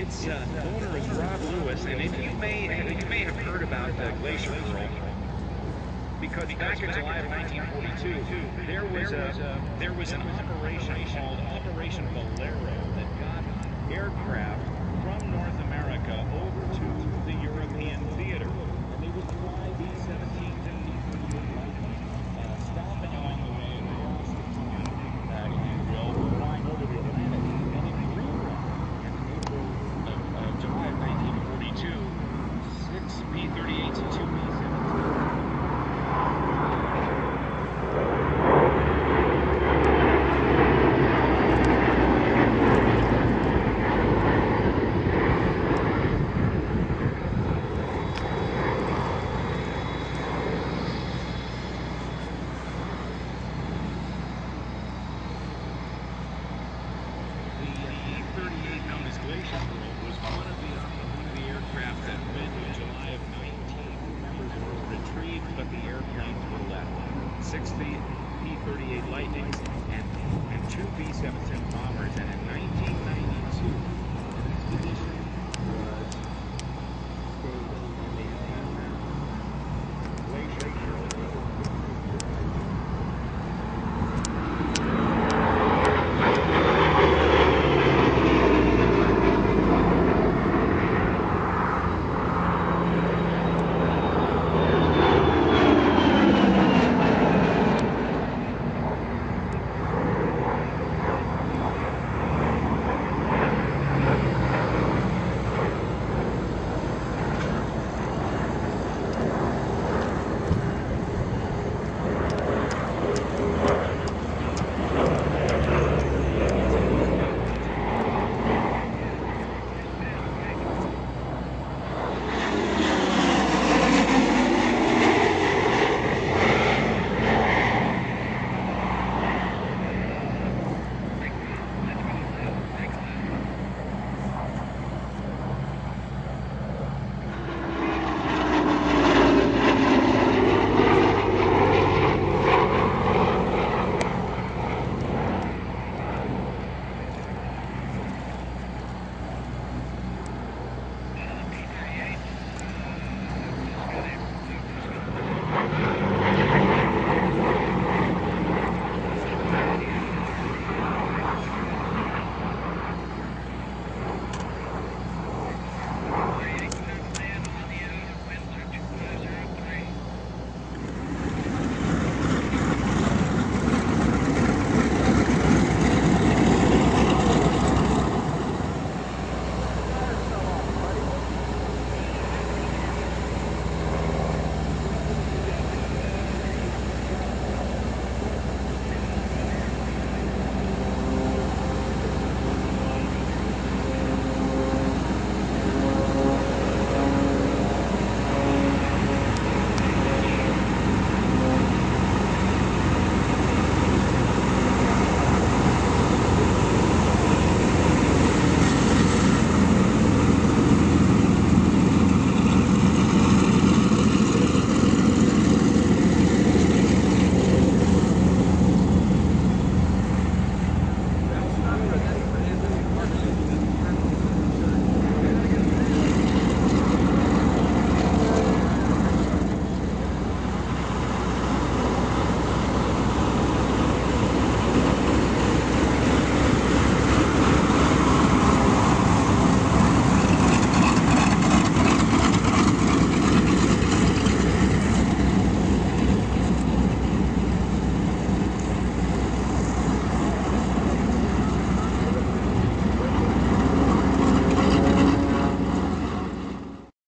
Its uh, owner is Rob Lewis, and if you may you may have heard about uh, Glacier because back in July of 1942 there was a there was an operation called Operation Bolero that got aircraft from North America over to the European theater. And they would fly B-17s and P-38 Lightnings, uh, stopping along the way across the pond, uh, if you will, flying over the Atlantic. And in Greenland, in April Of, of July of 1942, six P-38s and two B-17s. The P-38 known as Glacier Girl was one of the one of the aircraft that went in July of 19. Members were retrieved, but the airplanes were left. Six P-38 Lightnings and and two B-17 bombers. And in